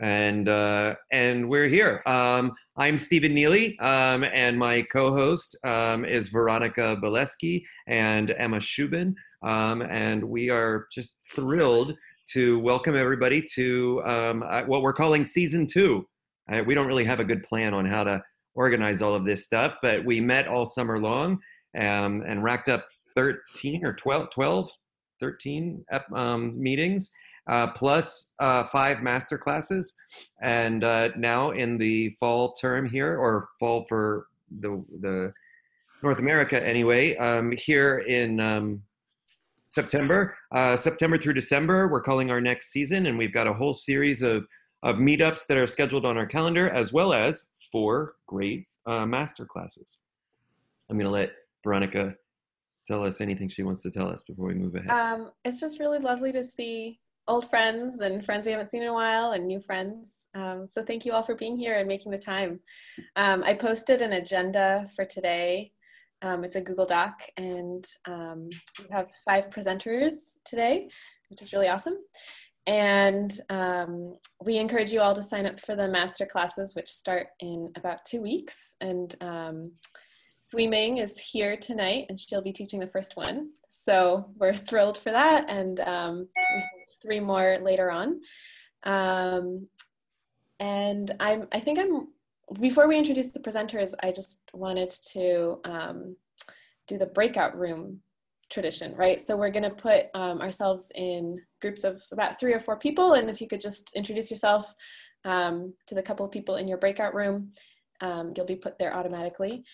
and uh, and we're here. Um, I'm Stephen Neely, um, and my co-host um, is Veronica Bileski and Emma Shubin, um, and we are just thrilled to welcome everybody to um, uh, what we're calling season two. Uh, we don't really have a good plan on how to organize all of this stuff, but we met all summer long um, and racked up 13 or 12, 12 13 meetings uh, plus uh, five master classes. And uh, now in the fall term here, or fall for the, the North America anyway, um, here in um, September, uh, September through December, we're calling our next season, and we've got a whole series of, of meetups that are scheduled on our calendar, as well as four great uh, master classes. I'm going to let Veronica tell us anything she wants to tell us before we move ahead. Um, it's just really lovely to see old friends and friends we haven't seen in a while and new friends. Um, so thank you all for being here and making the time. Um, I posted an agenda for today. Um, it's a Google Doc and um, we have five presenters today, which is really awesome. And um, we encourage you all to sign up for the master classes, which start in about two weeks. And um, Swimming is here tonight and she'll be teaching the first one. So we're thrilled for that. And three more later on. Um, and I'm, I think I'm, before we introduce the presenters, I just wanted to um, do the breakout room tradition, right? So we're gonna put um, ourselves in groups of about three or four people, and if you could just introduce yourself um, to the couple of people in your breakout room, um, you'll be put there automatically.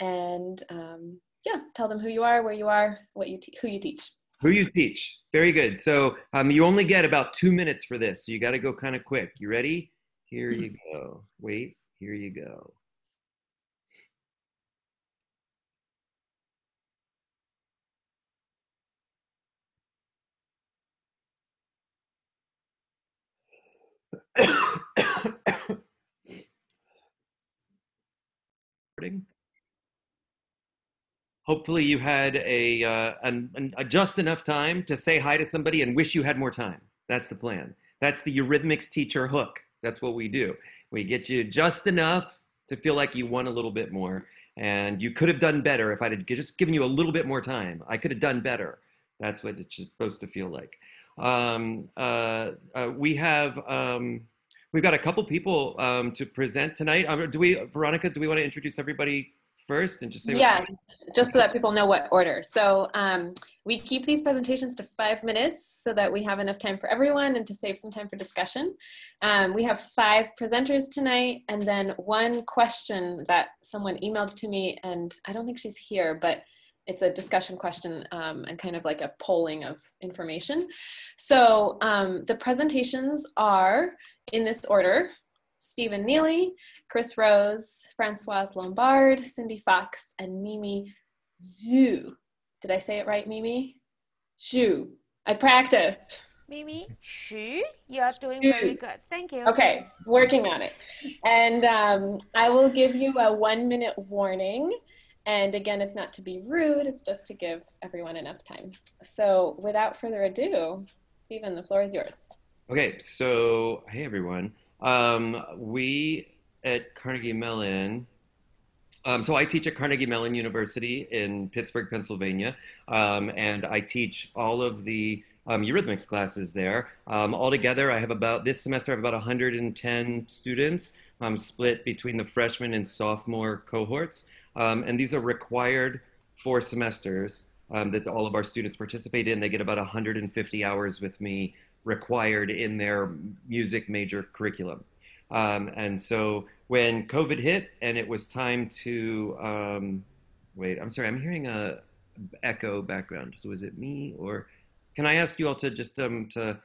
And um, yeah, tell them who you are, where you are, what you who you teach. Who you teach. Very good. So um, you only get about two minutes for this. So you got to go kind of quick. You ready? Here you mm-hmm. go. Wait, here you go. hopefully you had a, uh, an, an, a just enough time to say hi to somebody and wish you had more time. That's the plan. That's the Eurythmics teacher hook. That's what we do. We get you just enough to feel like you won a little bit more. And you could have done better if I'd just given you a little bit more time. I could have done better. That's what it's supposed to feel like. Um, uh, uh, we have um, we've got a couple people um, to present tonight. Um, do we, Veronica? Do we want to introduce everybody first and just say yeah just so that people know what order. So um, we keep these presentations to five minutes so that we have enough time for everyone and to save some time for discussion. Um, we have five presenters tonight and then one question that someone emailed to me and i don't think she's here but it's a discussion question um, and kind of like a polling of information. So um, the presentations are in this order Stephen Neely, Chris Rose, Francoise Lombard, Cindy Fox, and Mimi Zhu. Did I say it right, Mimi? Zhu. I practiced. Mimi Xu, you're doing Xu. very good. Thank you. Okay, working on it. And um, I will give you a one minute warning. And again, it's not to be rude, it's just to give everyone enough time. So without further ado, Stephen, the floor is yours. Okay, so hey everyone. Um, we at Carnegie Mellon. Um, so I teach at Carnegie Mellon University in Pittsburgh, Pennsylvania, um, and I teach all of the um, Eurythmics classes there. Um, altogether, I have about this semester I have about 110 students um, split between the freshman and sophomore cohorts, um, and these are required four semesters that all of our students participate in. They get about 150 hours with me required in their music major curriculum. Um, and so when COVID hit and it was time to um, wait, I'm sorry, I'm hearing a echo background. So is it me or can I ask you all to just um, to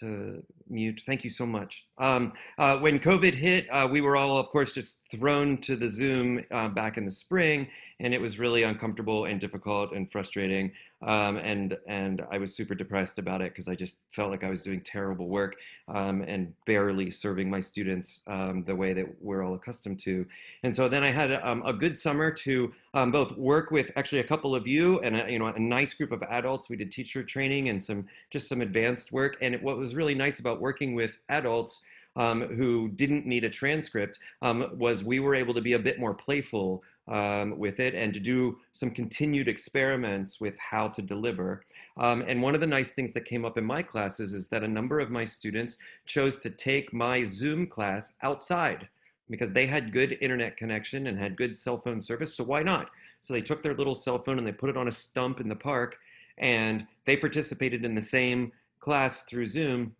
to mute? Thank you so much. Um, uh, when COVID hit, uh, we were all, of course, just thrown to the Zoom uh, back in the spring, and it was really uncomfortable and difficult and frustrating. Um, and and I was super depressed about it because I just felt like I was doing terrible work um, and barely serving my students um, the way that we're all accustomed to. And so then I had um, a good summer to um, both work with actually a couple of you and a, you know a nice group of adults. We did teacher training and some just some advanced work. And what was really nice about working with adults um, who didn't need a transcript um, was we were able to be a bit more playful um, with it and to do some continued experiments with how to deliver. Um, and one of the nice things that came up in my classes is that a number of my students chose to take my Zoom class outside because they had good internet connection and had good cell phone service. So why not? So they took their little cell phone and they put it on a stump in the park and they participated in the same class through Zoom,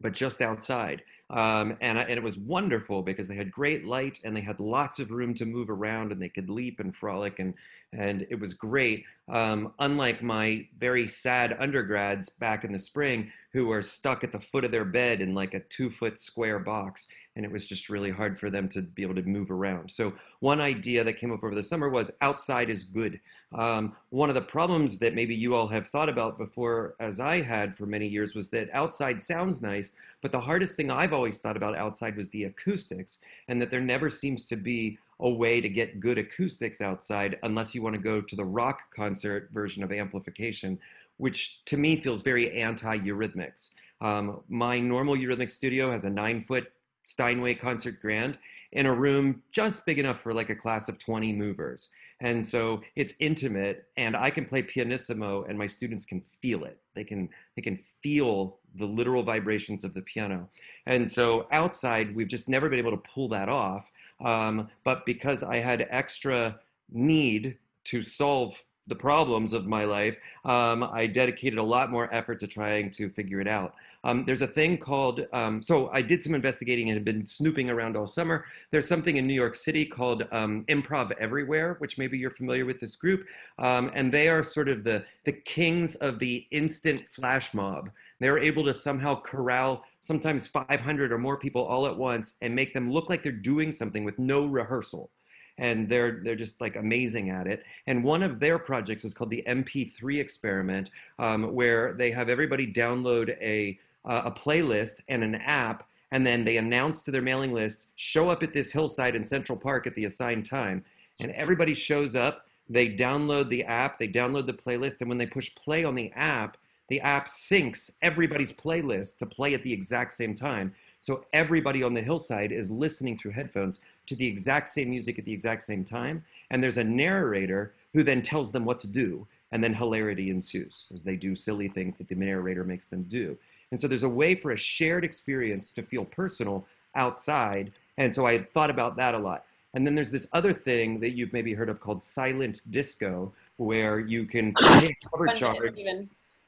but just outside. Um, and, I, and it was wonderful because they had great light and they had lots of room to move around and they could leap and frolic and and it was great. Um, unlike my very sad undergrads back in the spring who were stuck at the foot of their bed in like a two foot square box and it was just really hard for them to be able to move around. So one idea that came up over the summer was outside is good. Um, one of the problems that maybe you all have thought about before, as I had for many years, was that outside sounds nice, but the hardest thing I've always thought about outside was the acoustics, and that there never seems to be a way to get good acoustics outside unless you want to go to the rock concert version of amplification, which to me feels very anti Eurythmics. Um, my normal Eurythmic studio has a nine foot Steinway Concert Grand in a room just big enough for like a class of 20 movers. And so it's intimate and I can play pianissimo and my students can feel it. They can they can feel the literal vibrations of the piano. And so outside we've just never been able to pull that off. Um, but because I had extra need to solve the problems of my life, um, I dedicated a lot more effort to trying to figure it out. Um, there's a thing called, um, so I did some investigating and had been snooping around all summer. There's something in New York City called um, Improv Everywhere, which maybe you're familiar with this group. Um, and they are sort of the, the kings of the instant flash mob. They're able to somehow corral sometimes 500 or more people all at once and make them look like they're doing something with no rehearsal and they're they're just like amazing at it. And one of their projects is called the MP3 experiment, um, where they have everybody download a uh, a playlist and an app, and then they announce to their mailing list, show up at this hillside in Central Park at the assigned time. And everybody shows up, they download the app, they download the playlist, and when they push play on the app, the app syncs everybody's playlist to play at the exact same time. So everybody on the hillside is listening through headphones to the exact same music at the exact same time. And there's a narrator who then tells them what to do. And then hilarity ensues as they do silly things that the narrator makes them do. And so there's a way for a shared experience to feel personal outside. And so I thought about that a lot. And then there's this other thing that you've maybe heard of called silent disco, where you can pay a cover charge.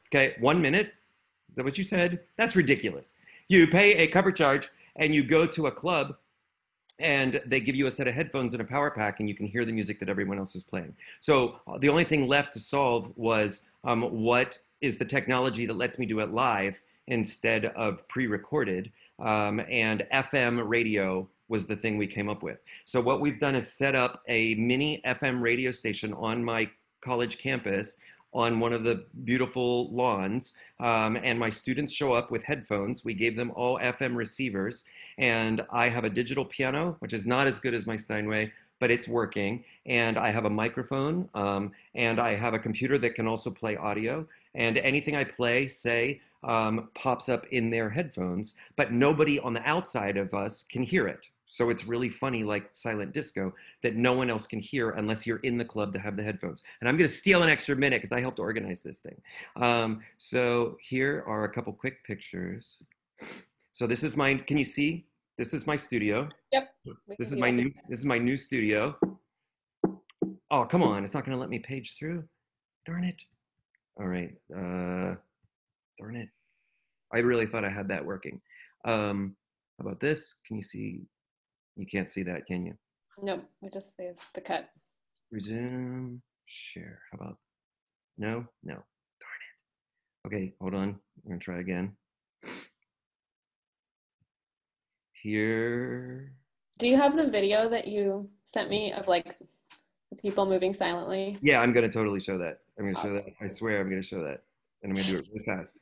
Okay, one minute. Is that what you said? That's ridiculous. You pay a cover charge and you go to a club and they give you a set of headphones and a power pack and you can hear the music that everyone else is playing so uh, the only thing left to solve was um, what is the technology that lets me do it live instead of pre-recorded. Um, and FM radio was the thing we came up with. So what we've done is set up a mini FM radio station on my college campus on one of the beautiful lawns. Um, and my students show up with headphones. We gave them all FM receivers. And I have a digital piano, which is not as good as my Steinway, but it's working. And I have a microphone, um, and I have a computer that can also play audio. And anything I play, say, um, pops up in their headphones, but nobody on the outside of us can hear it. So it's really funny, like silent disco, that no one else can hear unless you're in the club to have the headphones. And I'm going to steal an extra minute because I helped organize this thing. Um, so here are a couple quick pictures. So this is my. Can you see? This is my studio. Yep. This is my new. This is my new studio. Oh come on! It's not going to let me page through. Darn it! All right. Uh, darn it. I really thought I had that working. Um, how about this? Can you see? You can't see that, can you? No, we just see the cut. Resume, share. How about? No, no. Darn it. Okay, hold on. We're gonna try again. Here. Do you have the video that you sent me of like the people moving silently? Yeah, I'm gonna totally show that. I'm gonna show that. I swear I'm gonna show that. And I'm gonna do it really fast.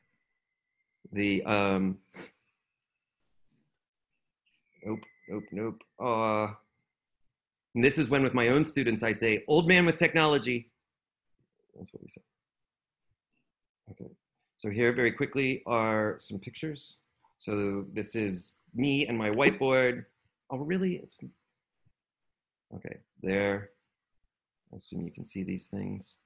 The um Nope, nope, nope. Uh and this is when with my own students I say, old man with technology. That's what we say. Okay. So here very quickly are some pictures. So this is me and my whiteboard. Oh, really? It's okay. There. I assume you can see these things.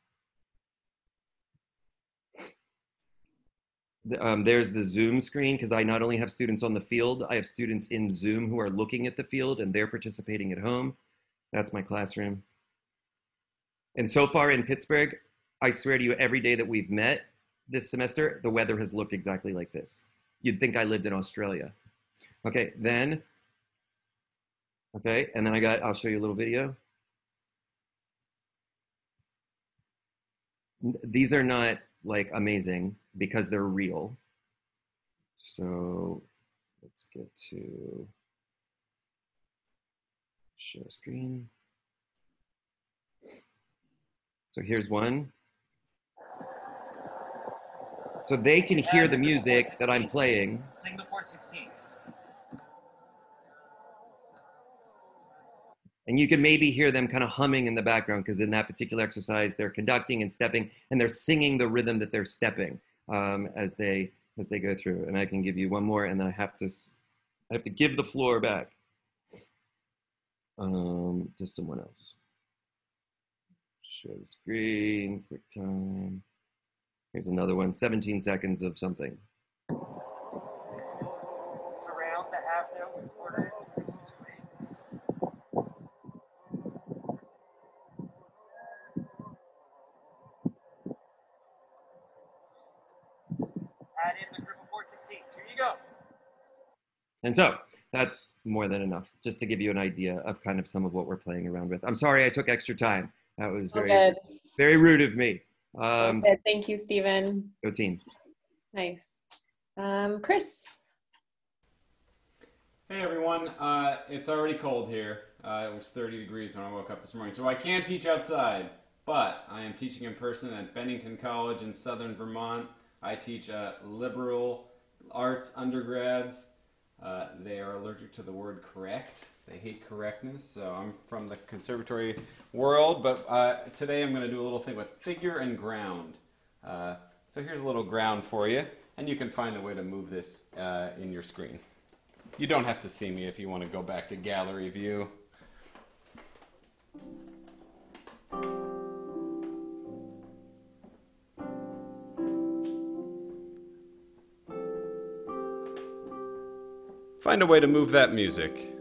Um, there's the Zoom screen because I not only have students on the field, I have students in Zoom who are looking at the field and they're participating at home. That's my classroom. And so far in Pittsburgh, I swear to you, every day that we've met this semester, the weather has looked exactly like this. You'd think I lived in Australia. Okay, then, okay, and then I got, I'll show you a little video. These are not like amazing because they're real. So let's get to share screen. So here's one. So they can hear the music that I'm playing. Sing the 416ths. And you can maybe hear them kind of humming in the background because in that particular exercise, they're conducting and stepping and they're singing the rhythm that they're stepping um, as they as they go through. And I can give you one more and then I have to I have to give the floor back um, to someone else. Share the screen, quick time. Here's another one, 17 seconds of something. Surround the note with increases rates. Add in the group of 416ths. Here you go. And so that's more than enough just to give you an idea of kind of some of what we're playing around with. I'm sorry I took extra time. That was very, good. very rude of me. Um, good. Thank you, Stephen. go team. Nice. Um, Chris. Hey everyone, uh, it's already cold here. Uh, it was 30 degrees when I woke up this morning, so I can't teach outside. But I am teaching in person at Bennington College in southern Vermont. I teach uh, liberal arts undergrads. Uh, they are allergic to the word correct. They hate correctness, so I'm from the conservatory world. But uh, today I'm going to do a little thing with figure and ground. Uh, so here's a little ground for you, and you can find a way to move this uh, in your screen. You don't have to see me if you want to go back to gallery view. Find a way to move that music.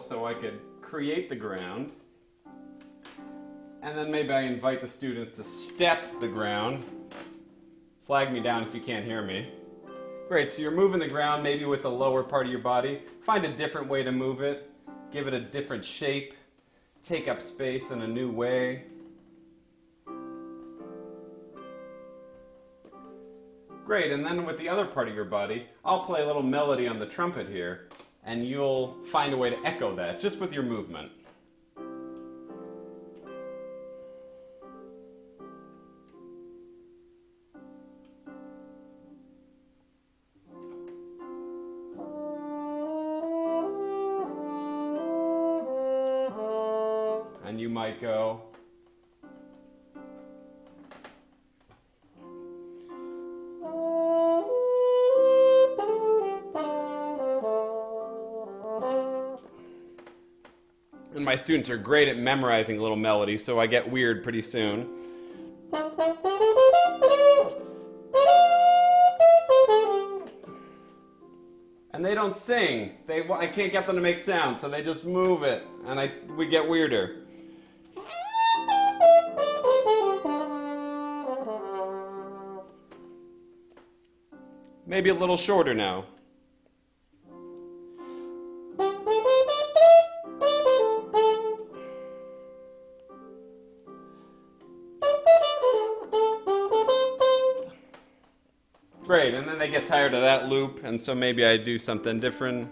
So I could create the ground. And then maybe I invite the students to step the ground. Flag me down if you can't hear me. Great, so you're moving the ground maybe with the lower part of your body. Find a different way to move it. Give it a different shape. Take up space in a new way. Great, and then with the other part of your body, I'll play a little melody on the trumpet here, and you'll find a way to echo that just with your movement. My students are great at memorizing little melodies, so I get weird pretty soon. And they don't sing. They, I can't get them to make sound, so they just move it, and I, we get weirder. Maybe a little shorter now. Get tired of that loop, and so maybe I do something different.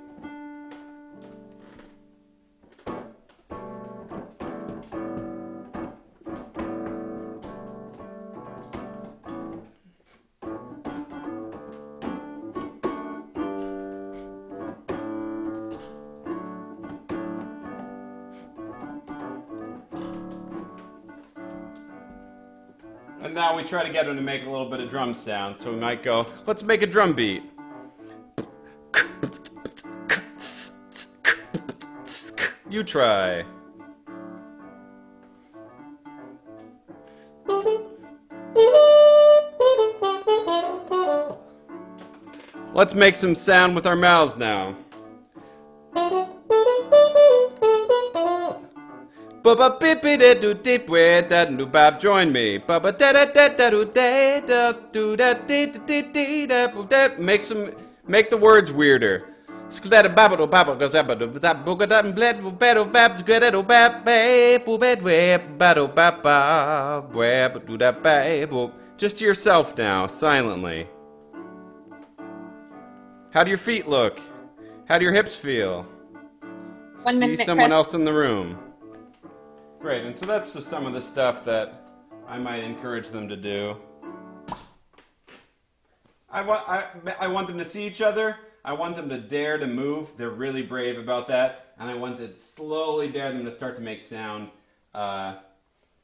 Try to get him to make a little bit of drum sound. So we might go, let's make a drum beat. You try. Let's make some sound with our mouths now. Baba bippy da do dip where da do bab join me. Baba da da da da do da da do da di di di da da make some make the words weirder. Sklada babado baba goes up do that bogadam bled bedo babs gredo bab babe bed web bado baba web do that babe just to yourself now silently. How do your feet look? How do your hips feel? One See minute, someone Chris. else in the room. Great, and so that's just some of the stuff that I might encourage them to do. I want, I, I want them to see each other. I want them to dare to move. They're really brave about that. And I want to slowly dare them to start to make sound uh,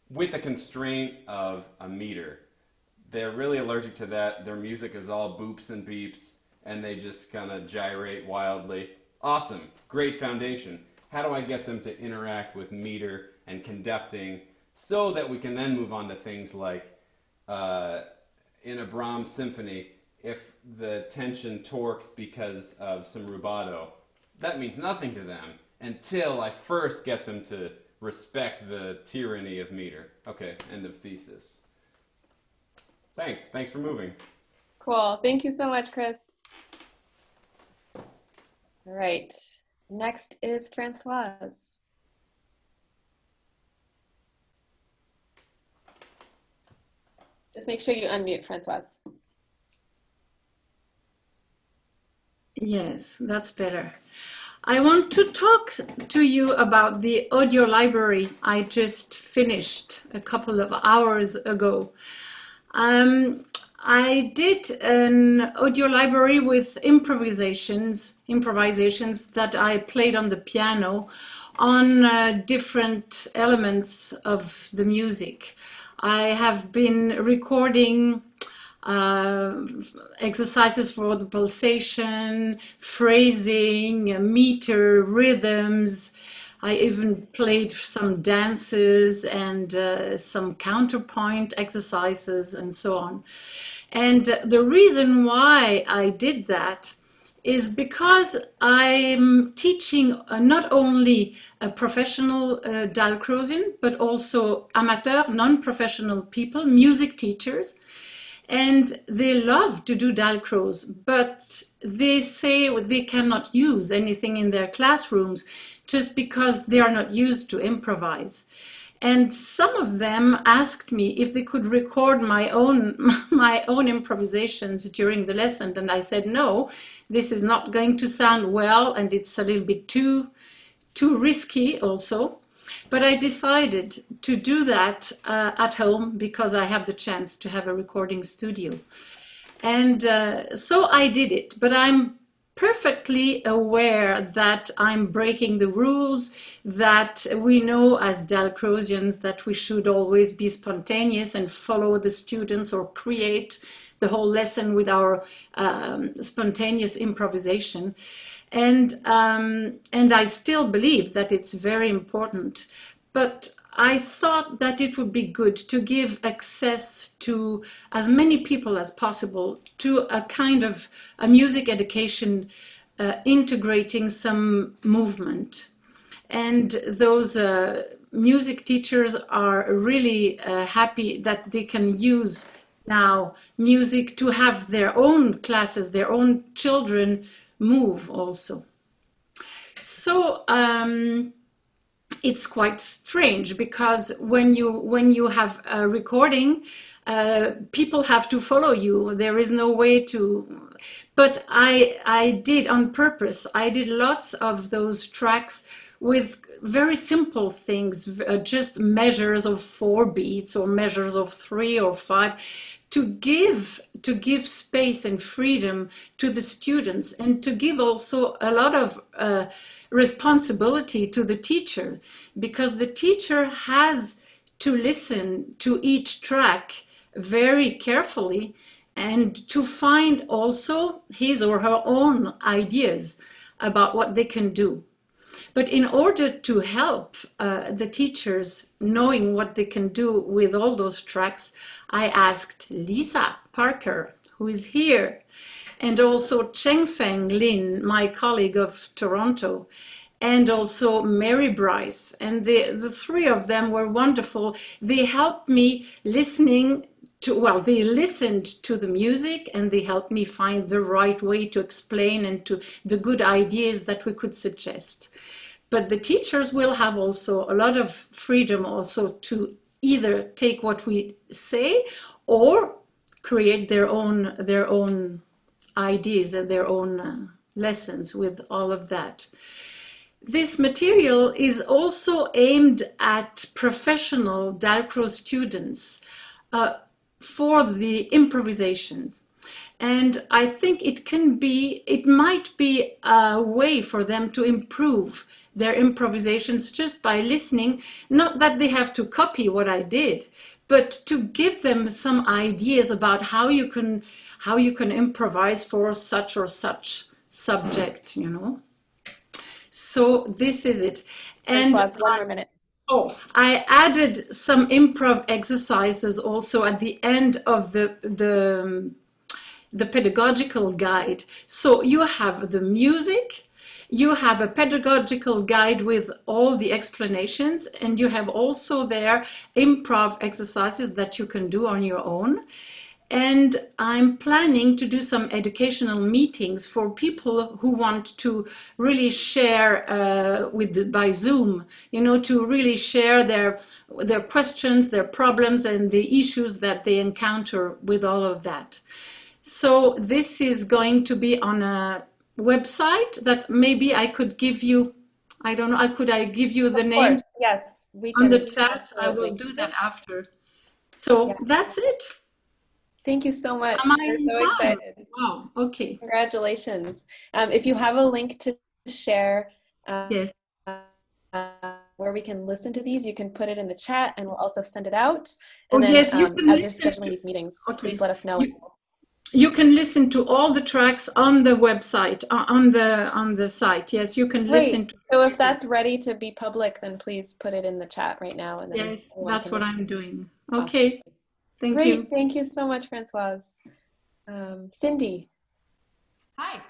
with the constraint of a meter. They're really allergic to that. Their music is all boops and beeps, and they just kind of gyrate wildly. Awesome. Great foundation. How do I get them to interact with meter and conducting so that we can then move on to things like uh, in a Brahms symphony, if the tension torques because of some rubato, that means nothing to them until I first get them to respect the tyranny of meter. Okay, end of thesis. Thanks. Thanks for moving. Cool. Thank you so much, Chris. All right. Next is Francoise. Just make sure you unmute, Francoise. Yes, that's better. I want to talk to you about the audio library I just finished a couple of hours ago. Um, I did an audio library with improvisations, improvisations that I played on the piano on uh, different elements of the music. I have been recording uh, exercises for the pulsation, phrasing, uh, meter, rhythms. I even played some dances and uh, some counterpoint exercises and so on. And uh, the reason why I did that is because I'm teaching uh, not only a professional uh, but also amateur, non-professional people, music teachers and they love to do Dalcroze, but they say they cannot use anything in their classrooms just because they are not used to improvise. And some of them asked me if they could record my own my own improvisations during the lesson, and I said no, this is not going to sound well, and it's a little bit too too risky also. But I decided to do that uh, at home because I have the chance to have a recording studio. And uh, so I did it. But I'm perfectly aware that I'm breaking the rules, that we know as Dalcrozians that we should always be spontaneous and follow the students or create the whole lesson with our um, spontaneous improvisation and um, and I still believe that it's very important. But I thought that it would be good to give access to as many people as possible to a kind of a music education uh, integrating some movement. And those uh, music teachers are really uh, happy that they can use now music to have their own classes, their own children move also. So um, it's quite strange because when you when you have a recording, uh, people have to follow you. There is no way to. But I I did on purpose. I did lots of those tracks with very simple things, uh, just measures of four beats or measures of three or five to give to give space and freedom to the students and to give also a lot of uh, responsibility to the teacher because the teacher has to listen to each track very carefully and to find also his or her own ideas about what they can do. But in order to help uh, the teachers knowing what they can do with all those tracks, I asked Lisa Parker, who is here, and also Chengfeng Lin, my colleague of Toronto, and also Mary Bryce. And the, the three of them were wonderful. They helped me listening to, well, they listened to the music and they helped me find the right way to explain and to the good ideas that we could suggest. But the teachers will have also a lot of freedom also to either take what we say or create their own their own ideas and their own uh, lessons with all of that. This material is also aimed at professional Dalcroze students uh, for the improvisations. And I think it can be, it might be a way for them to improve their improvisations just by listening. Not that they have to copy what I did, but to give them some ideas about how you can how you can improvise for such or such subject you know? So this is it. And one more minute. Oh i added some improv exercises also at the end of the the the pedagogical guide. So you have the music you have a pedagogical guide with all the explanations and you have also there improv exercises that you can do on your own. And i'm planning to do some educational meetings for people who want to really share uh, with by zoom you know to really share their their questions their problems and the issues that they encounter with all of that. So this is going to be on a website that maybe I could give you. I don't know. I could I give you the of name? Course. Yes, we can. On the chat, I will do that after. So yeah. that's it. Thank you so much. Am I so excited. Wow. Okay. Congratulations. Um, if you have a link to share. Uh, yes. Uh, where we can listen to these, you can put it in the chat, and we'll also send it out. And oh, then, yes, you um, can as you're scheduling these meetings, okay. please let us know. You, you can listen to all the tracks on the website uh, on the on the site. Yes you can Great. listen to so if that's ready to be public then please put it in the chat right now and then yes that's what i'm doing. Okay. Thank Great. you. Thank you so much francoise. Um, cindy. Hi.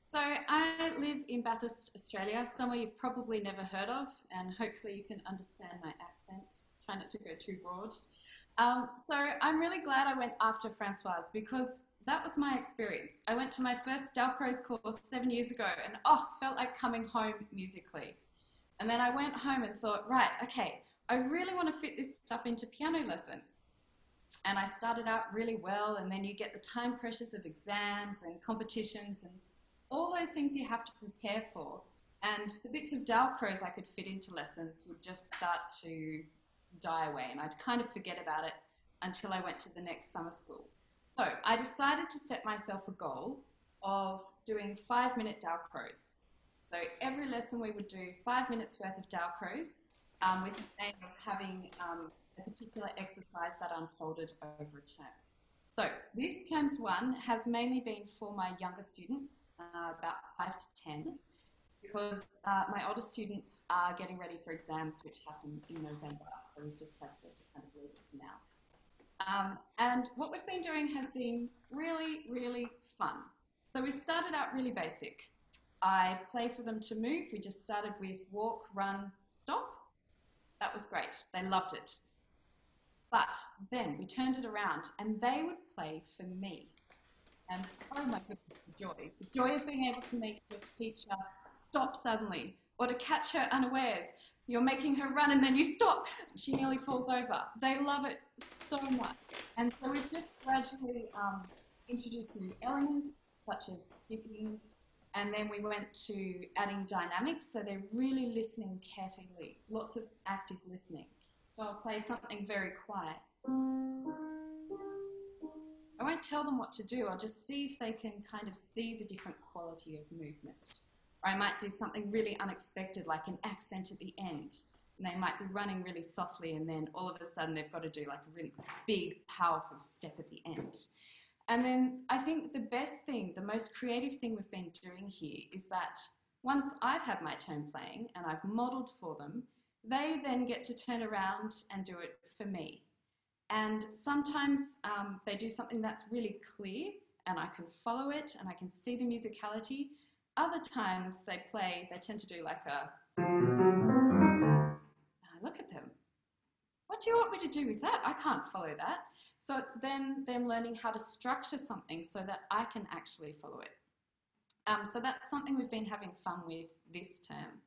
So i live in bathurst australia somewhere you've probably never heard of and hopefully you can understand my accent. Try not to go too broad. Um, so I'm really glad I went after Francoise because that was my experience. I went to my first Dalcroze course seven years ago and oh, felt like coming home musically. And then I went home and thought, right, okay, I really want to fit this stuff into piano lessons. And I started out really well, and then you get the time pressures of exams and competitions and all those things you have to prepare for. And the bits of Dalcroze I could fit into lessons would just start to die away, and I'd kind of forget about it until I went to the next summer school. So I decided to set myself a goal of doing five minute Dalcroze. So every lesson we would do five minutes worth of Dalcroze um, with the aim of having um, a particular exercise that unfolded over a term. So this terms one has mainly been for my younger students, uh, about five to 10, because uh, my older students are getting ready for exams which happen in November, so we've just had to kind of leave it now. Um, and what we've been doing has been really, really fun. So we started out really basic. I play for them to move. We just started with walk, run, stop. That was great. They loved it. But then we turned it around and they would play for me. And oh my goodness, the joy. The joy of being able to make your teacher stop suddenly or to catch her unawares you're making her run and then you stop. She nearly falls over. They love it so much. And so we've just gradually um, introduced new elements such as skipping. And then we went to adding dynamics. So they're really listening carefully, lots of active listening. So I'll play something very quiet. I won't tell them what to do. I'll just see if they can kind of see the different quality of movement. Or I might do something really unexpected, like an accent at the end. And they might be running really softly, and then all of a sudden they've got to do like a really big, powerful step at the end. And then I think the best thing, the most creative thing we've been doing here is that once I've had my turn playing and I've modeled for them, they then get to turn around and do it for me. And sometimes um, they do something that's really clear and I can follow it and I can see the musicality. Other times they play, they tend to do like a. Look at them. What do you want me to do with that? I can't follow that. So it's then them learning how to structure something so that I can actually follow it. Um, so that's something we've been having fun with this term.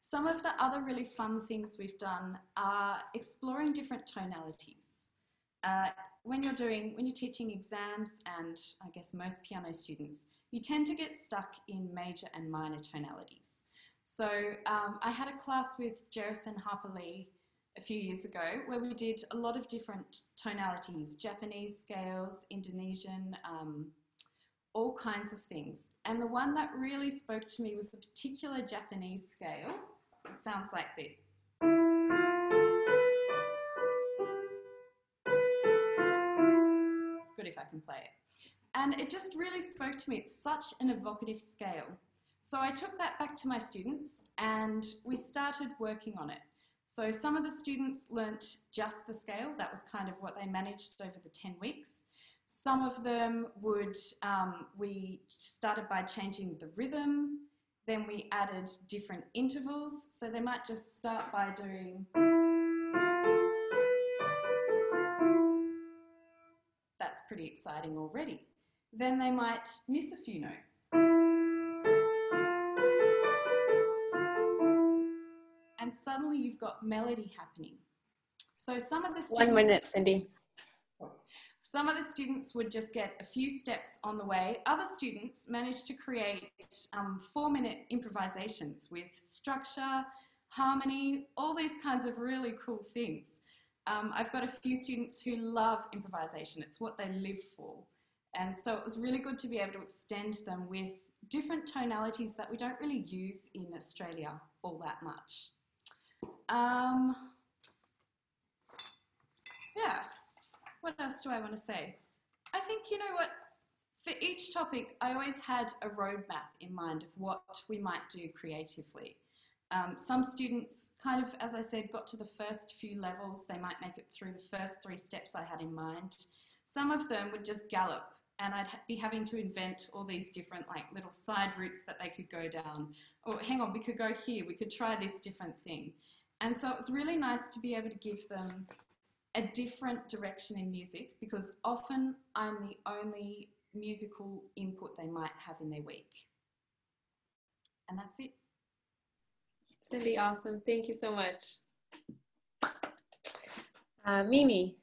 Some of the other really fun things we've done are exploring different tonalities. Uh, when you're doing, when you're teaching exams and I guess most piano students, you tend to get stuck in major and minor tonalities. So um, I had a class with Jerison Harper Lee a few years ago where we did a lot of different tonalities, Japanese scales, Indonesian, um, all kinds of things. And the one that really spoke to me was a particular Japanese scale. It sounds like this. If I can play it. And it just really spoke to me. It's such an evocative scale. So I took that back to my students and we started working on it. So some of the students learnt just the scale. That was kind of what they managed over the 10 weeks. Some of them would, um, we started by changing the rhythm, then we added different intervals. So they might just start by doing. Pretty exciting already. Then they might miss a few notes. And suddenly you've got melody happening. So some of the students, One minute, Cindy. some of the students would just get a few steps on the way. Other students managed to create um, four minute improvisations with structure, harmony, all these kinds of really cool things. Um, I've got a few students who love improvisation, it's what they live for. And so it was really good to be able to extend them with different tonalities that we don't really use in Australia all that much. Um, yeah, what else do I want to say? I think, you know what, for each topic, I always had a roadmap in mind of what we might do creatively. Um, some students kind of, as I said, got to the first few levels. They might make it through the first three steps I had in mind. Some of them would just gallop and I'd be having to invent all these different like little side routes that they could go down. Or hang on, we could go here, we could try this different thing. And so it was really nice to be able to give them a different direction in music because often I'm the only musical input they might have in their week. And that's it. Cindy, awesome. Thank you so much. Uh, Mimi.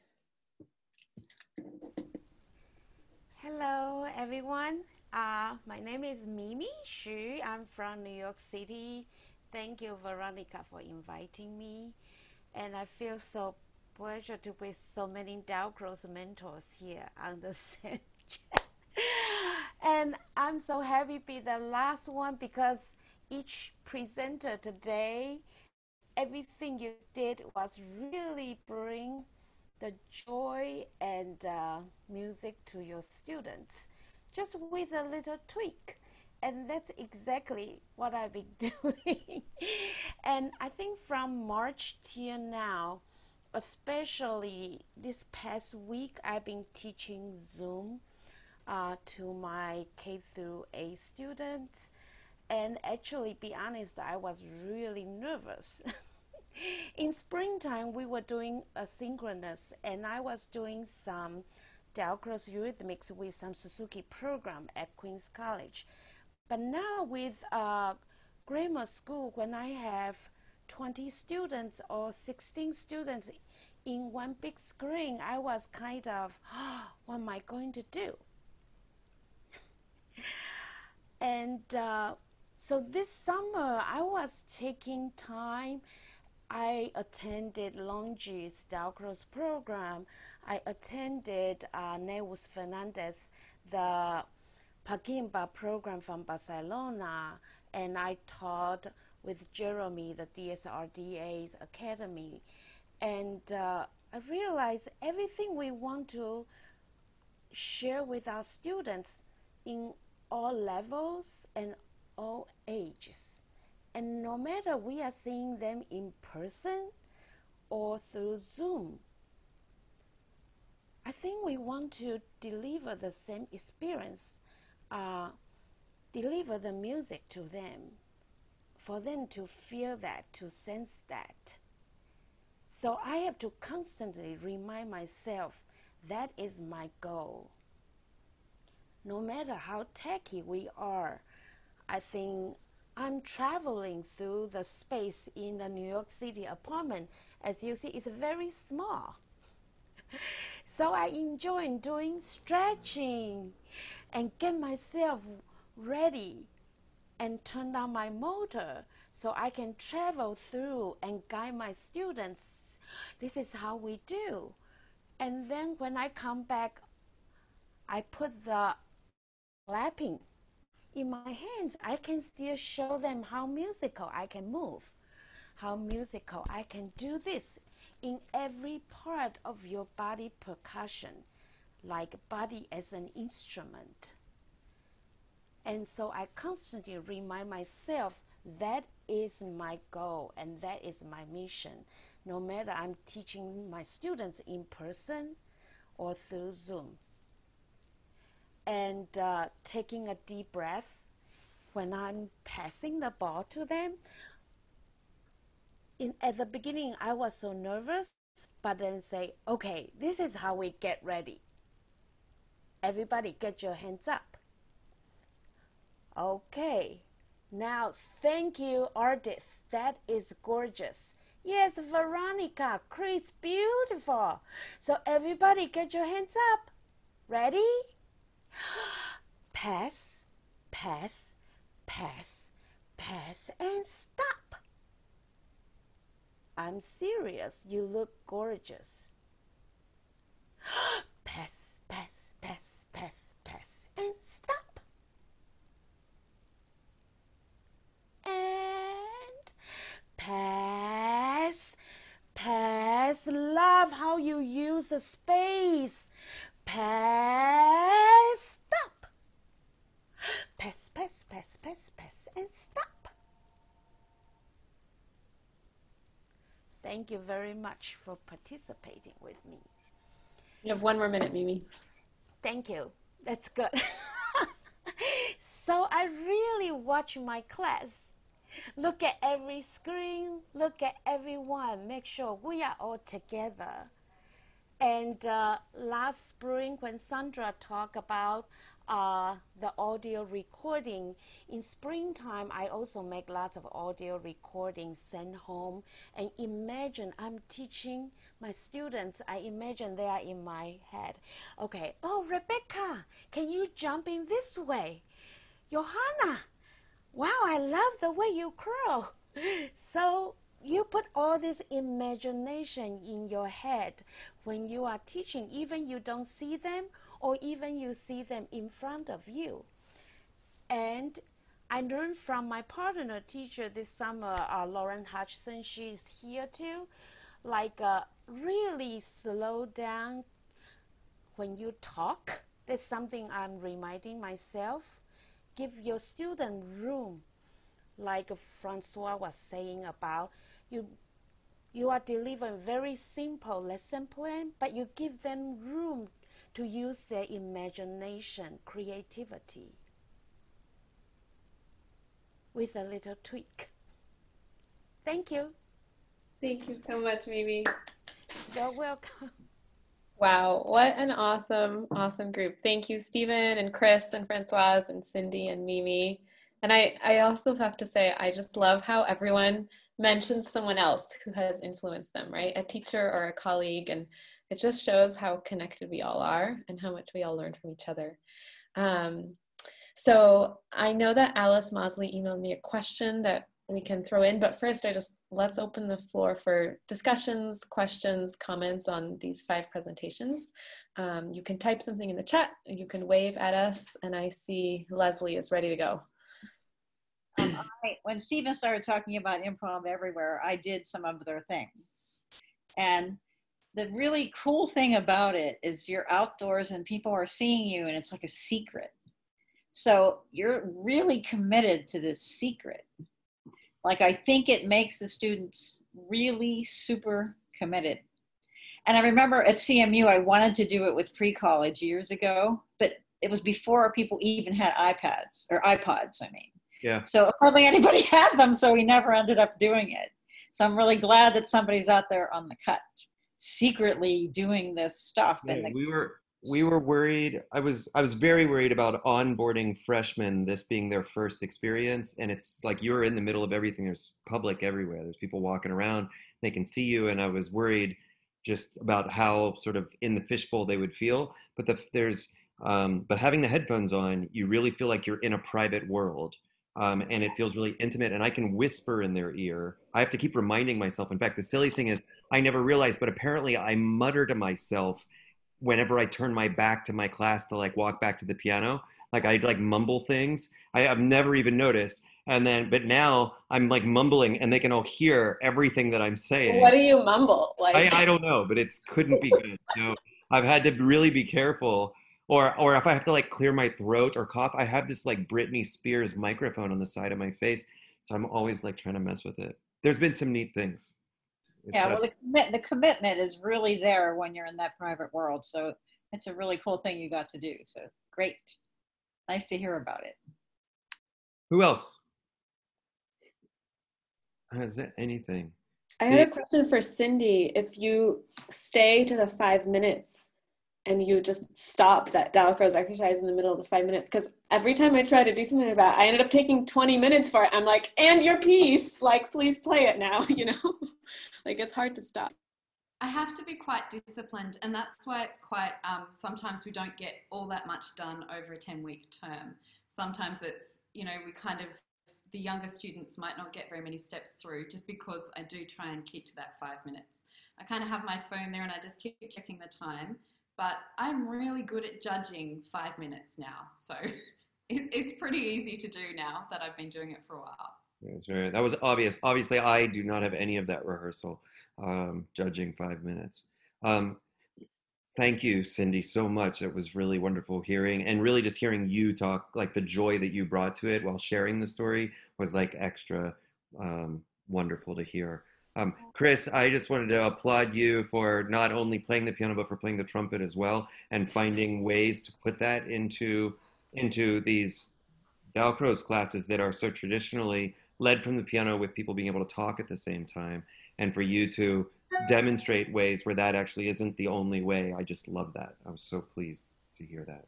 Hello, everyone. Uh, my name is Mimi Xu. I'm from New York City. Thank you, Veronica, for inviting me. And I feel so pleasure to be so many Dalcroze mentors here on the same and I'm so happy to be the last one because each presenter today, everything you did was really bring the joy and uh, music to your students, just with a little tweak. And that's exactly what I've been doing. and I think from March till now, especially this past week, I've been teaching Zoom uh, to my K through A students. And actually, be honest, I was really nervous. in springtime, we were doing a asynchronous, and I was doing some Dalcroze Eurythmics with some Suzuki program at Queens College. But now with uh, grammar school, when I have 20 students or 16 students in one big screen, I was kind of, oh, what am I going to do? and uh, so this summer, I was taking time. I attended Longy's Dalcroze program. I attended uh, Neus Fernandez, the Pagimba program from Barcelona, and I taught with Jeremy, the DSRDA's academy, and uh, I realized everything we want to share with our students in all levels and all ages. And no matter we are seeing them in person or through Zoom, I think we want to deliver the same experience, uh, deliver the music to them, for them to feel that, to sense that. So I have to constantly remind myself that is my goal. No matter how techy we are, I think I'm traveling through the space in the New York City apartment. As you see, it's very small. so I enjoy doing stretching and get myself ready and turn down my motor so I can travel through and guide my students. This is how we do. And then when I come back, I put the clapping in my hands. I can still show them how musical I can move, how musical I can do this in every part of your body percussion, like body as an instrument. And so I constantly remind myself that is my goal and that is my mission. No matter I'm teaching my students in person or through Zoom. And uh, taking a deep breath when I'm passing the ball to them. In, at the beginning, I was so nervous, but then say, okay, this is how we get ready. Everybody, get your hands up. Okay, now thank you, artist. That is gorgeous. Yes, Veronica, Chris, beautiful. So everybody, get your hands up. Ready? Pass, pass, pass, pass, and stop. I'm serious. You look gorgeous. pass, pass, pass, pass, pass, and stop. And pass, pass. Love how you use the space. Pass, stop. Pass, pass, pass, pass, pass, and stop. Thank you very much for participating with me. You have one more minute, Mimi. Thank you. That's good. so I really watch my class. Look at every screen, look at everyone, make sure we are all together. And uh, last spring, when Sandra talked about uh, the audio recording, in springtime, I also make lots of audio recordings sent home. And imagine I'm teaching my students, I imagine they are in my head. Okay, oh, Rebecca, can you jump in this way? Johanna, wow, I love the way you curl. So you put all this imagination in your head when you are teaching, even you don't see them or even you see them in front of you. And I learned from my partner teacher this summer, uh, Lauren Hutchison, she's here too, like uh, really slow down when you talk. That's something I'm reminding myself. Give your student room, like Francois was saying about you. You are delivering very simple lesson plan, but you give them room to use their imagination, creativity, with a little tweak. Thank you. Thank you so much, Mimi. You're welcome. Wow, what an awesome, awesome group. Thank you, Stephen and Chris and Francoise and Cindy and Mimi. And I, I also have to say, I just love how everyone mentions someone else who has influenced them, right? A teacher or a colleague. And it just shows how connected we all are and how much we all learn from each other. Um, so I know that Alice Mosley emailed me a question that we can throw in, but first I just let's open the floor for discussions, questions, comments on these five presentations. Um, you can type something in the chat, you can wave at us, and I see Leslie is ready to go. Um, I, when Stephen started talking about improv everywhere, I did some of their things. And the really cool thing about it is you're outdoors and people are seeing you and it's like a secret. So you're really committed to this secret. Like I think it makes the students really super committed. And I remember at CMU, I wanted to do it with pre college years ago, but it was before people even had iPads or iPods, I mean. Yeah. So hardly anybody had them, so we never ended up doing it. So I'm really glad that somebody's out there on the cut, secretly doing this stuff. Yeah, and the, we were we were worried. I was I was very worried about onboarding freshmen, this being their first experience, and it's like you're in the middle of everything. There's public everywhere. There's people walking around. They can see you, and I was worried just about how sort of in the fishbowl they would feel. But the, there's um, but having the headphones on, you really feel like you're in a private world. Um, and it feels really intimate, and I can whisper in their ear. I have to keep reminding myself. In fact, the silly thing is, I never realized, but apparently I mutter to myself whenever I turn my back to my class to like walk back to the piano. Like I like mumble things. I, have never even noticed. And then, but now I'm like mumbling, and they can all hear everything that I'm saying. What do you mumble? Like I, I don't know, but it's couldn't be good. So I've had to really be careful. Or, or if I have to like clear my throat or cough, I have this like Britney Spears microphone on the side of my face, so I'm always like trying to mess with it. There's been some neat things. It's, yeah, well, the, commit, the commitment is really there when you're in that private world. So it's a really cool thing you got to do. So great. Nice to hear about it. who else? Is there anything? I had a question for Cindy. If you stay to the five minutes and you just stop that Dalcroze exercise in the middle of the five minutes, because every time I try to do something like that, I ended up taking 20 minutes for it. I'm like, and your piece, like, please play it now, you know? like, it's hard to stop. I have to be quite disciplined, and that's why it's quite. Um, sometimes we don't get all that much done over a ten-week term. Sometimes it's you know we kind of the younger students might not get very many steps through just because I do try and keep to that five minutes. I kind of have my phone there and I just keep checking the time, but I'm really good at judging five minutes now, so it, it's pretty easy to do now that I've been doing it for a while. That was obvious. Obviously, I do not have any of that rehearsal, um, judging five minutes. Um, thank you, Cindy, so much. It was really wonderful hearing, and really just hearing you talk, like the joy that you brought to it while sharing the story was like extra um, wonderful to hear. Um, Chris, I just wanted to applaud you for not only playing the piano but for playing the trumpet as well, and finding ways to put that into into these Dalcroze classes that are so traditionally led from the piano with people being able to talk at the same time, and for you to demonstrate ways where that actually isn't the only way. I just love that. I was so pleased to hear that.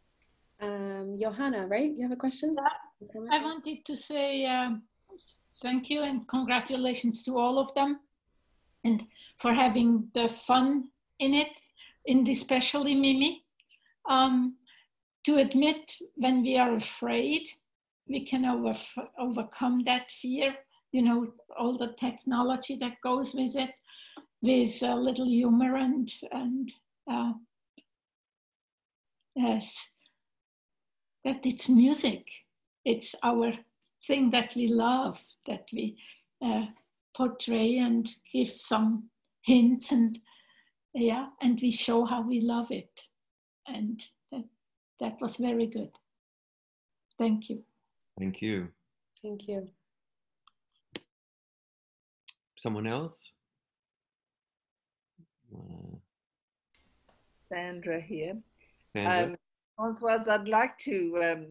Um, Johanna, right? You have a question? I wanted to say um, thank you and congratulations to all of them and for having the fun in it, and especially Mimi. Um, to admit when we are afraid, we can over, overcome that fear, you know, all the technology that goes with it, with a little humor and, and uh, yes, that it's music. It's our thing that we love, that we uh, portray and give some hints and yeah, and we show how we love it. And that, that was very good. Thank you. Thank you. Thank you. Someone else? Uh, Sandra here. Sandra? Um, Françoise, I'd like to um,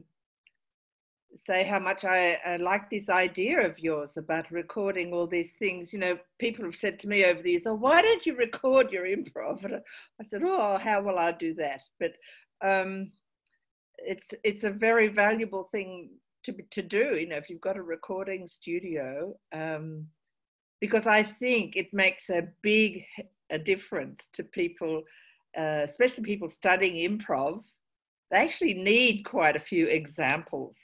say how much I, I like this idea of yours about recording all these things. You know, people have said to me over the years, "Oh, why don't you record your improv?" And I said, "Oh, how will I do that?" But um, it's it's a very valuable thing to to do. You know, if you've got a recording studio, um, because I think it makes a big a difference to people, uh, especially people studying improv. They actually need quite a few examples.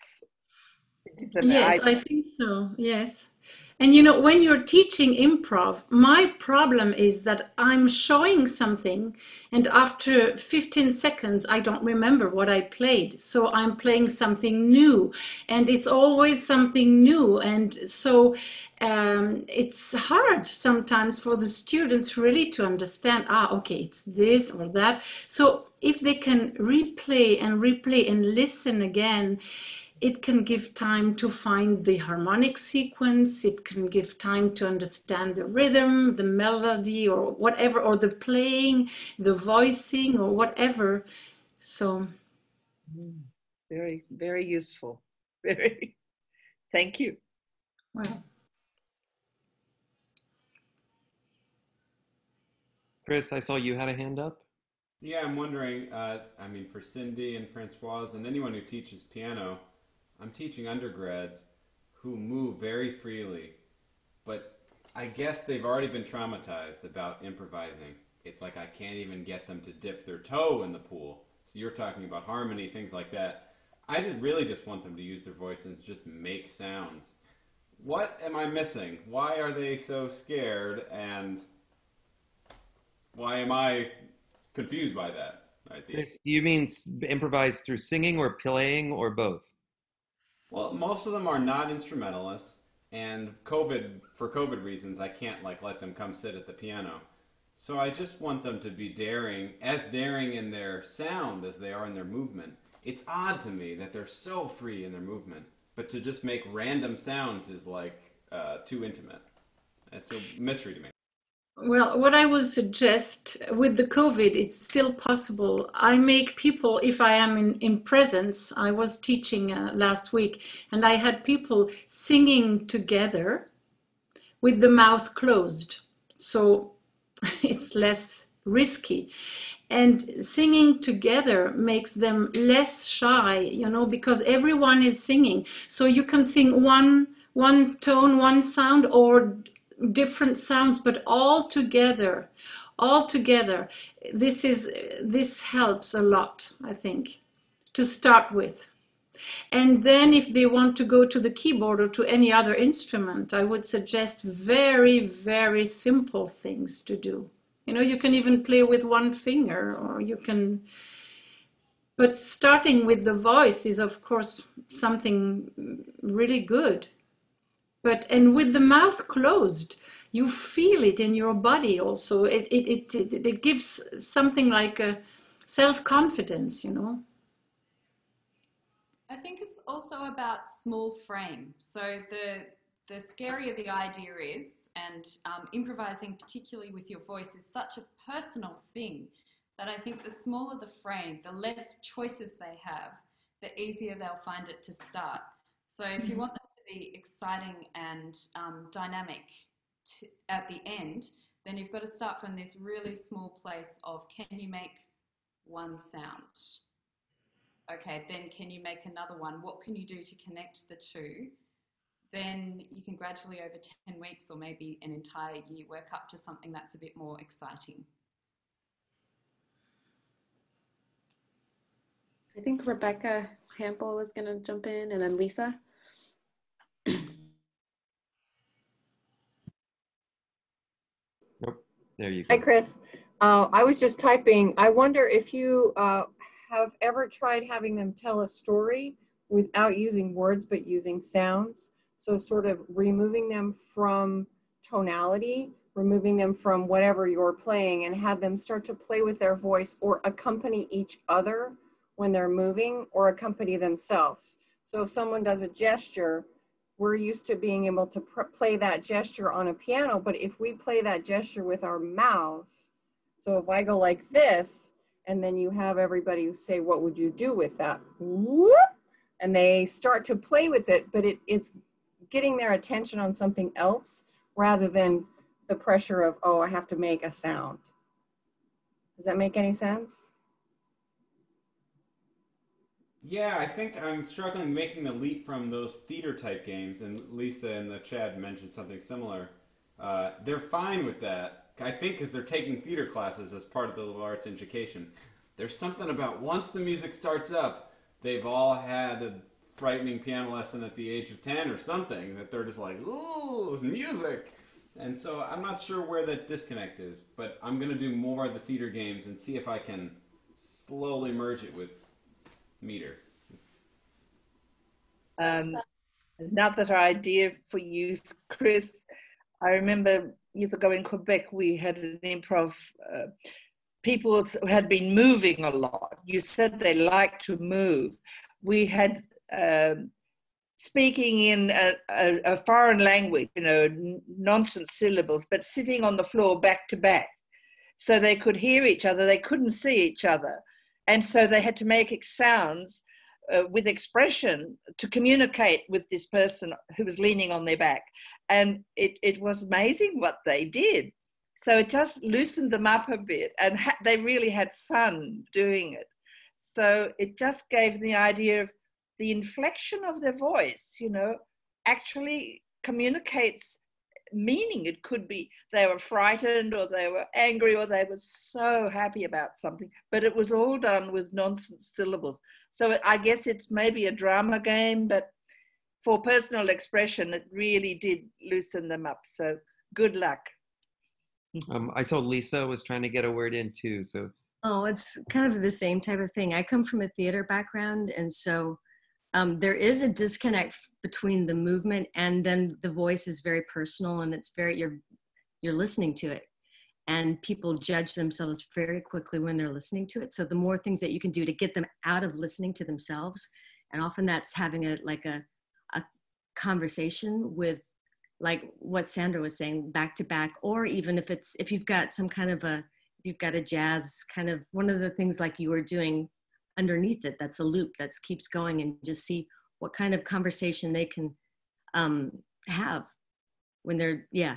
Yes, I think so. Yes, And you know, when you're teaching improv, my problem is that I'm showing something, and after 15 seconds, I don't remember what I played. So I'm playing something new, and it's always something new. And so um, it's hard sometimes for the students really to understand ah, okay, it's this or that. So if they can replay and replay and listen again, it can give time to find the harmonic sequence. It can give time to understand the rhythm the melody or whatever or the playing the voicing or whatever. So very very useful. Very thank you. well. Chris i saw you had a hand up. Yeah i'm wondering uh, i mean for cindy and francoise and anyone who teaches piano I'm teaching undergrads who move very freely, but I guess they've already been traumatized about improvising. It's like I can't even get them to dip their toe in the pool. So you're talking about harmony, things like that. I just really just want them to use their voice and just make sounds. What am I missing? Why are they so scared and why am I confused by that? Do you mean improvise through singing or playing or both? Well, most of them are not instrumentalists, and COVID for COVID reasons, I can't like let them come sit at the piano. So I just want them to be daring, as daring in their sound as they are in their movement. It's odd to me that they're so free in their movement, but to just make random sounds is like uh, too intimate. It's a mystery to me. Well, what I would suggest with the COVID, it's still possible. I make people, if I am in, in presence, I was teaching uh, last week, and I had people singing together with the mouth closed. So it's less risky. And singing together makes them less shy, you know, because everyone is singing. So you can sing one one tone, one sound, or different sounds, but all together, all together, this is this helps a lot, I think, to start with. And then if they want to go to the keyboard or to any other instrument, I would suggest very, very simple things to do. You know, you can even play with one finger or you can but starting with the voice is of course something really good but and with the mouth closed you feel it in your body also. It it it, it, it gives something like a self-confidence you know? I think it's also about small frame. So the the scarier the idea is and um, improvising particularly with your voice is such a personal thing that i think the smaller the frame the less choices they have the easier they'll find it to start. So if you mm-hmm. want them be exciting and um, dynamic t- at the end, then you've got to start from this really small place of can you make one sound? Okay, then can you make another one? What can you do to connect the two? Then you can gradually, over 10 weeks or maybe an entire year, work up to something that's a bit more exciting. I think Rebecca Campbell was going to jump in and then Lisa. There you go. Hi, Chris. Uh, I was just typing. I wonder if you uh, have ever tried having them tell a story without using words but using sounds. So, sort of removing them from tonality, removing them from whatever you're playing, and have them start to play with their voice or accompany each other when they're moving or accompany themselves. So, if someone does a gesture, we're used to being able to play that gesture on a piano, but if we play that gesture with our mouths, so if I go like this, and then you have everybody say, What would you do with that? Whoop! And they start to play with it, but it, it's getting their attention on something else rather than the pressure of, Oh, I have to make a sound. Does that make any sense? Yeah, I think I'm struggling making the leap from those theater type games, and Lisa and the Chad mentioned something similar. Uh, they're fine with that, I think, because they're taking theater classes as part of the liberal arts education. There's something about once the music starts up, they've all had a frightening piano lesson at the age of 10 or something that they're just like, ooh, music. And so I'm not sure where that disconnect is, but I'm going to do more of the theater games and see if I can slowly merge it with meter. Um, another idea for you, Chris. I remember years ago in Quebec, we had an improv. Uh, people had been moving a lot. You said they like to move. We had um, speaking in a, a, a, foreign language, you know, nonsense syllables, but sitting on the floor back to back. So they could hear each other, they couldn't see each other. And so they had to make sounds uh, with expression to communicate with this person who was leaning on their back. And it, it was amazing what they did. So it just loosened them up a bit and ha- they really had fun doing it. So it just gave the idea of the inflection of their voice, you know, actually communicates meaning. It could be they were frightened or they were angry or they were so happy about something, but it was all done with nonsense syllables. So I guess it's maybe a drama game, but for personal expression, it really did loosen them up. So good luck. Um, I saw Lisa was trying to get a word in too. So oh, it's kind of the same type of thing. I come from a theater background, and so um, there is a disconnect between the movement and then the voice is very personal and it's very you're you're listening to it. And people judge themselves very quickly when they're listening to it. So the more things that you can do to get them out of listening to themselves and often that's having a like a, a conversation with like what sandra was saying back to back or even if it's if you've got some kind of a you've got a jazz kind of one of the things like you were doing underneath it that's a loop that keeps going and just see what kind of conversation they can um, have when they're yeah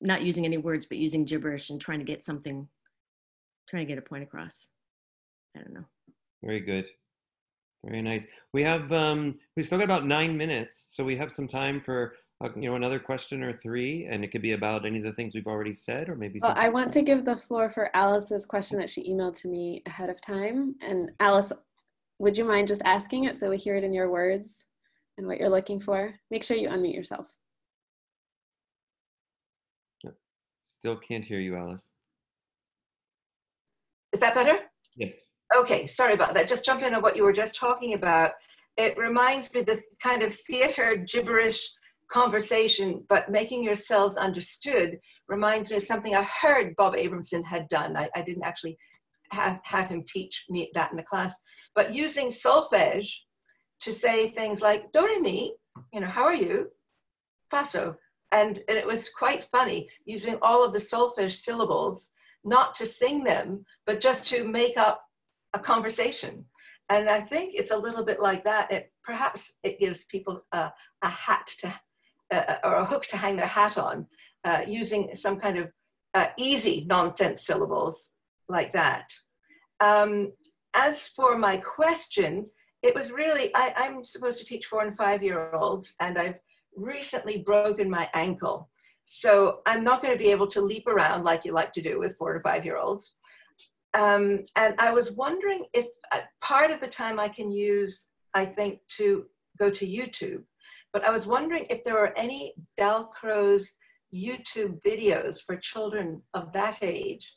not using any words but using gibberish and trying to get something trying to get a point across. I don't know. Very good. Very nice. We have um we still got about nine minutes so we have some time for Uh, you know another question or three and it could be about any of the things we've already said or maybe well, i want to give the floor for alice's question that she emailed to me ahead of time. And alice would you mind just asking it so we hear it in your words and what you're looking for? Make sure you unmute yourself. Still can't hear you alice. Is that better? Yes. Okay sorry about that. Just jump in on what you were just talking about. It reminds me the kind of theater gibberish conversation, but making yourselves understood reminds me of something I heard Bob Abramson had done. I, I didn't actually have, have him teach me that in the class, but using solfege to say things like do re mi, you know, how are you? Faso. And, and it was quite funny using all of the solfege syllables, not to sing them, but just to make up a conversation. And I think it's a little bit like that. It, perhaps it gives people a, a hat to uh, or a hook to hang their hat on uh, using some kind of uh, easy nonsense syllables like that. Um, as for my question, it was really, I, I'm supposed to teach four and five year olds, and I've recently broken my ankle. So I'm not going to be able to leap around like you like to do with four to five year olds. Um, and I was wondering if uh, part of the time I can use, I think, to go to YouTube but I was wondering if there are any Dalcroze YouTube videos for children of that age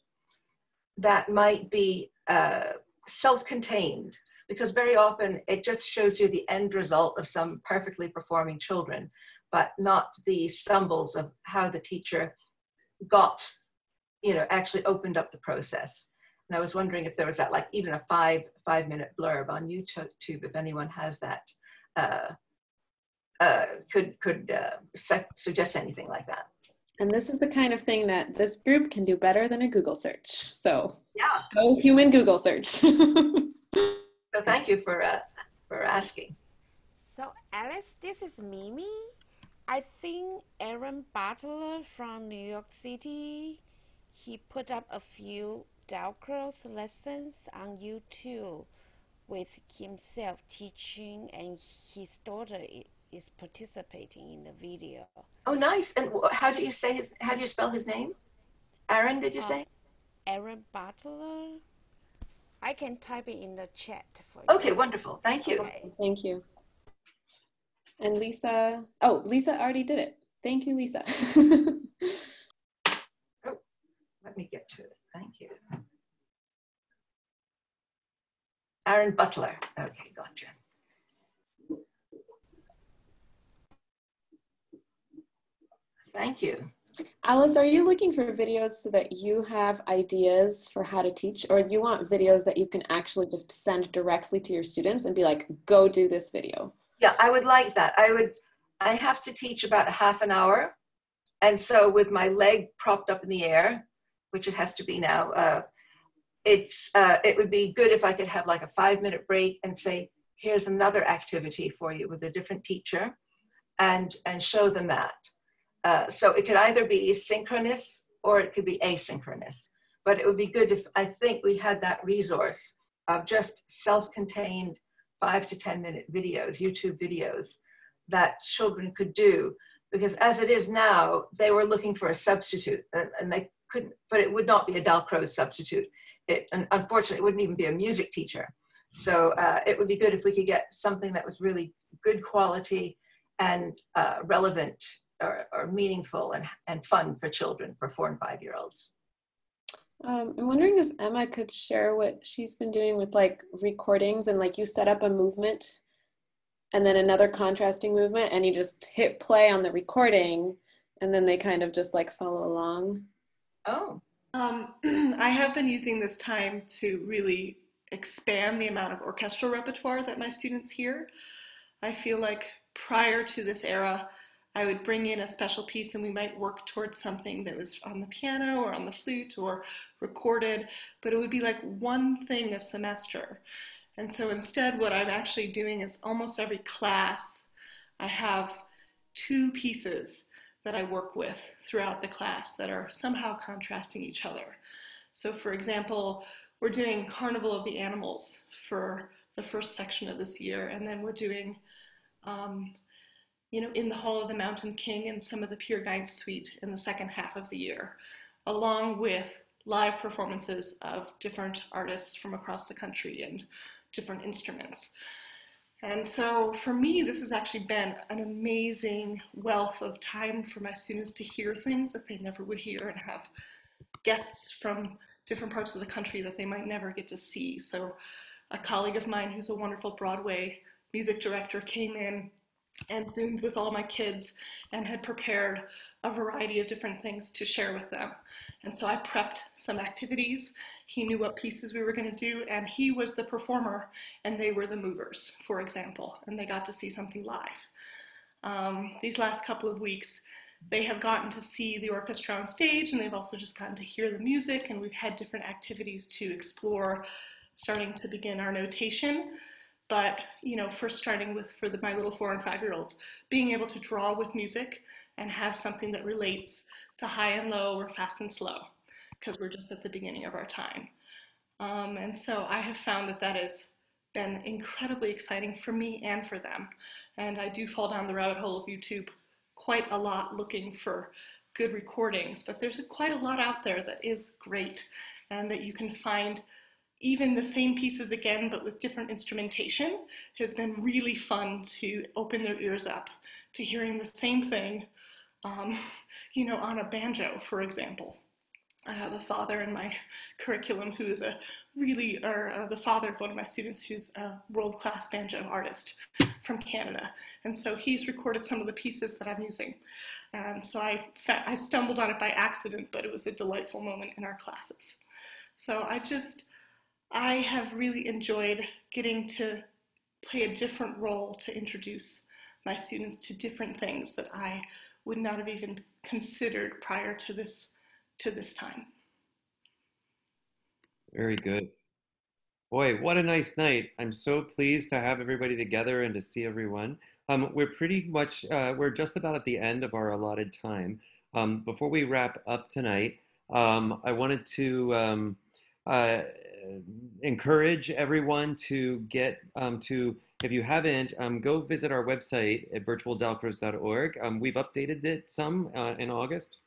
that might be uh, self-contained because very often it just shows you the end result of some perfectly performing children, but not the stumbles of how the teacher got, you know, actually opened up the process. And I was wondering if there was that, like even a five five minute blurb on YouTube, if anyone has that uh, uh, could could uh, su suggest anything like that. And this is the kind of thing that this group can do better than a Google search. So yeah, go human Google search. so thank you for uh, for asking. So Alice, this is Mimi. I think Aaron Butler from New York City, he put up a few Dalcroze lessons on YouTube with himself teaching and his daughter is participating in the video. Oh, nice! And how do you say his? How do you spell his name? Aaron, did you uh, say? Aaron Butler. I can type it in the chat for you. Okay, wonderful. Thank you. Okay. Thank you. And Lisa, oh, Lisa already did it. Thank you, Lisa. oh, let me get to it. Thank you. Aaron Butler. Okay, gotcha. Thank you. Alice, are you looking for videos so that you have ideas for how to teach, or you want videos that you can actually just send directly to your students and be like, go do this video? Yeah, I would like that. I would, I have to teach about a half an hour. And so with my leg propped up in the air, which it has to be now, uh, it's, uh, it would be good if I could have like a five minute break and say, here's another activity for you with a different teacher and, and show them that. Uh, so it could either be synchronous or it could be asynchronous. But it would be good if I think we had that resource of just self-contained five to 10 minute videos, YouTube videos that children could do. Because as it is now, they were looking for a substitute and, and they couldn't, but it would not be a Dalcroze substitute. It, and unfortunately, it wouldn't even be a music teacher. So uh, it would be good if we could get something that was really good quality and uh, relevant or, or meaningful and, and fun for children, for four and five year olds. Um, I'm wondering if Emma could share what she's been doing with like recordings and like you set up a movement and then another contrasting movement and you just hit play on the recording and then they kind of just like follow along. Oh. Um, I have been using this time to really expand the amount of orchestral repertoire that my students hear. I feel like prior to this era, I would bring in a special piece and we might work towards something that was on the piano or on the flute or recorded, but it would be like one thing a semester. And so instead, what I'm actually doing is almost every class, I have two pieces that I work with throughout the class that are somehow contrasting each other. So, for example, we're doing Carnival of the Animals for the first section of this year, and then we're doing um, you know, in the Hall of the Mountain King and some of the Peer Gynt Suite in the second half of the year, along with live performances of different artists from across the country and different instruments. And so for me, this has actually been an amazing wealth of time for my students to hear things that they never would hear and have guests from different parts of the country that they might never get to see. So a colleague of mine who's a wonderful Broadway music director came in and Zoomed with all my kids and had prepared a variety of different things to share with them. And so I prepped some activities. He knew what pieces we were going to do, and he was the performer, and they were the movers, for example, and they got to see something live. Um, these last couple of weeks, they have gotten to see the orchestra on stage, and they've also just gotten to hear the music, and we've had different activities to explore, starting to begin our notation but you know first starting with for the, my little four and five year olds being able to draw with music and have something that relates to high and low or fast and slow because we're just at the beginning of our time. Um, and so i have found that that has been incredibly exciting for me and for them. And i do fall down the rabbit hole of youtube quite a lot looking for good recordings but there's quite a lot out there that is great and that you can find even the same pieces again, but with different instrumentation, has been really fun to open their ears up to hearing the same thing, um, you know, on a banjo, for example. I have a father in my curriculum who is a really, or uh, the father of one of my students who's a world-class banjo artist from Canada. And so he's recorded some of the pieces that I'm using. And so I, I stumbled on it by accident, but it was a delightful moment in our classes. So I just, I have really enjoyed getting to play a different role to introduce my students to different things that I would not have even considered prior to this to this time. Very good. Boy, what a nice night. I'm so pleased to have everybody together and to see everyone. Um, we're pretty much, uh, we're just about at the end of our allotted time. Um, before we wrap up tonight, um, I wanted to um, uh, encourage everyone to get um, to, if you haven't, um, go visit our website at virtualdalcroze.org. Um, we've updated it some uh, in August,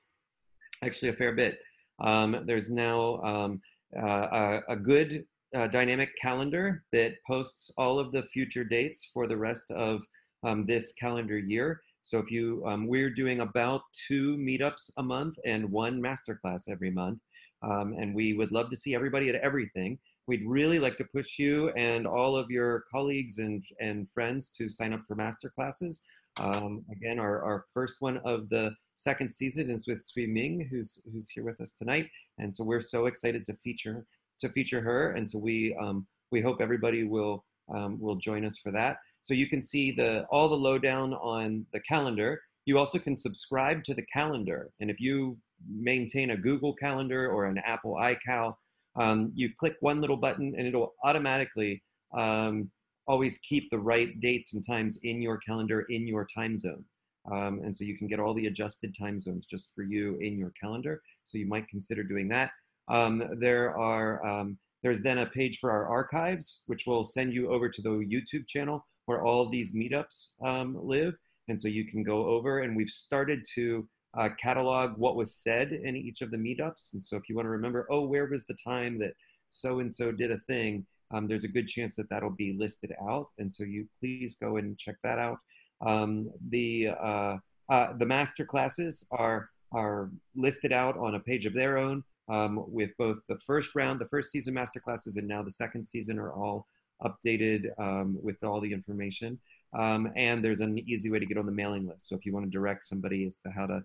actually a fair bit. Um, there's now um, uh, a, a, good uh, dynamic calendar that posts all of the future dates for the rest of um, this calendar year. So if you, um, we're doing about two meetups a month and one masterclass every month. Um, and we would love to see everybody at everything. We'd really like to push you and all of your colleagues and, and friends to sign up for masterclasses. Um, again, our, our first one of the second season is with Sui Ming, who's, who's here with us tonight. And so we're so excited to feature, to feature her. And so we, um, we hope everybody will, um, will join us for that. So you can see the, all the lowdown on the calendar. You also can subscribe to the calendar. And if you maintain a Google Calendar or an Apple iCal, um, you click one little button and it'll automatically um, always keep the right dates and times in your calendar in your time zone. Um, and so you can get all the adjusted time zones just for you in your calendar. So you might consider doing that. Um, there are um, there's then a page for our archives, which will send you over to the YouTube channel where all these meetups um, live. And so you can go over and we've started to uh, catalog what was said in each of the meetups. And so if you want to remember, oh, where was the time that so and so did a thing, um, there's a good chance that that'll be listed out. And so you please go and check that out. Um, the uh, uh, the master classes are are listed out on a page of their own um, with both the first round, the first season master classes, and now the second season are all updated um, with all the information. Um, and there's an easy way to get on the mailing list. So if you want to direct somebody as to how to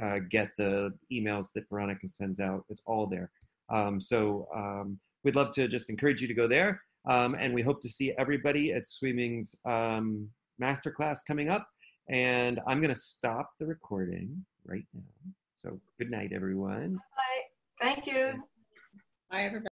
uh, get the emails that Veronica sends out. It's all there. Um, so um, we'd love to just encourage you to go there. Um, and we hope to see everybody at Swimming's Ming's um, masterclass coming up. And I'm going to stop the recording right now. So good night, everyone. Bye. Thank you. Bye, everybody.